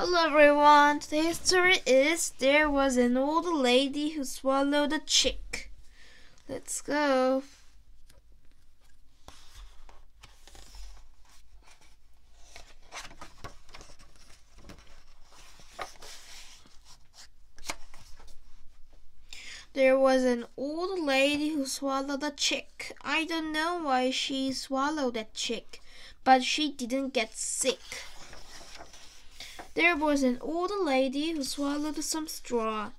Hello everyone, today's story is There was an old lady who swallowed a chick. Let's go. There was an old lady who swallowed a chick. I don't know why she swallowed that chick, but she didn't get sick. There was an old lady who swallowed some straw.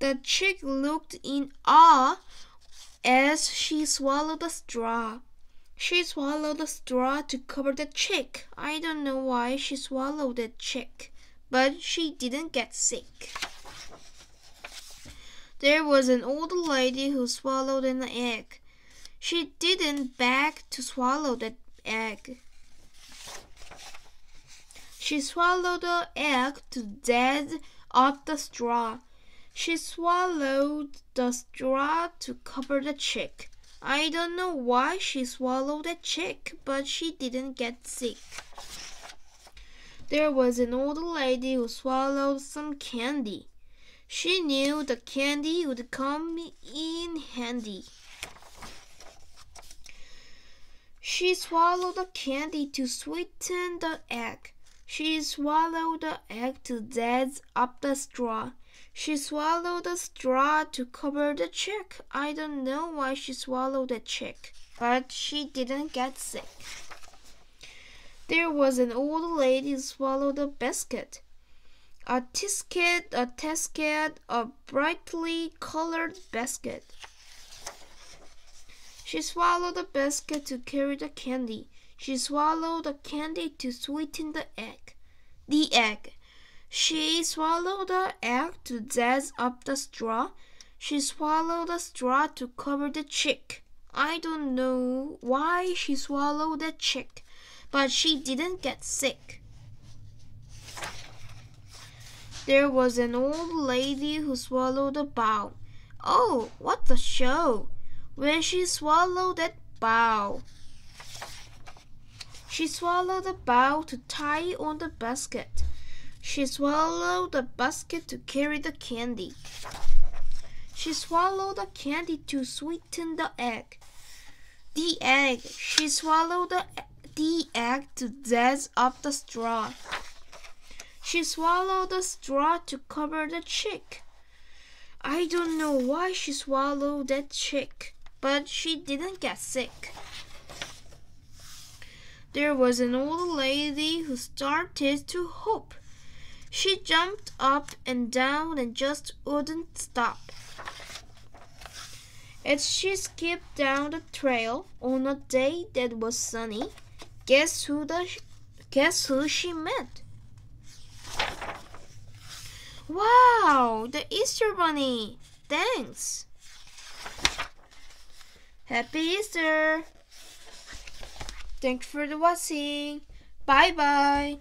The chick looked in awe as she swallowed the straw. She swallowed the straw to cover the chick. I don't know why she swallowed the chick, but she didn't get sick. There was an old lady who swallowed an egg. She didn't beg to swallow the egg. She swallowed the egg to death up the straw. She swallowed the straw to cover the chick. I don't know why she swallowed the chick, but she didn't get sick. There was an old lady who swallowed some candy. She knew the candy would come in handy. She swallowed the candy to sweeten the egg. She swallowed the egg to death up the straw. She swallowed the straw to cover the chick. I don't know why she swallowed the chick, but she didn't get sick. There was an old lady swallowed a biscuit. A tisket, a tisket, a brightly colored basket. She swallowed the basket to carry the candy. She swallowed the candy to sweeten the egg. The egg. She swallowed the egg to zazz up the straw. She swallowed the straw to cover the chick. I don't know why she swallowed the chick, but she didn't get sick. There was an old lady who swallowed a bow. Oh, what a show! When she swallowed that bow. She swallowed the bow to tie on the basket. She swallowed the basket to carry the candy. She swallowed the candy to sweeten the egg. The egg. She swallowed the, the egg to zazz up the straw. She swallowed the straw to cover the chick. I don't know why she swallowed that chick, but she didn't get sick. There was an old lady who started to hope. She jumped up and down and just wouldn't stop. As she skipped down the trail on a day that was sunny, guess who the guess who she met? Wow, the Easter Bunny! Thanks! Happy Easter! Thanks for the watching. Bye bye.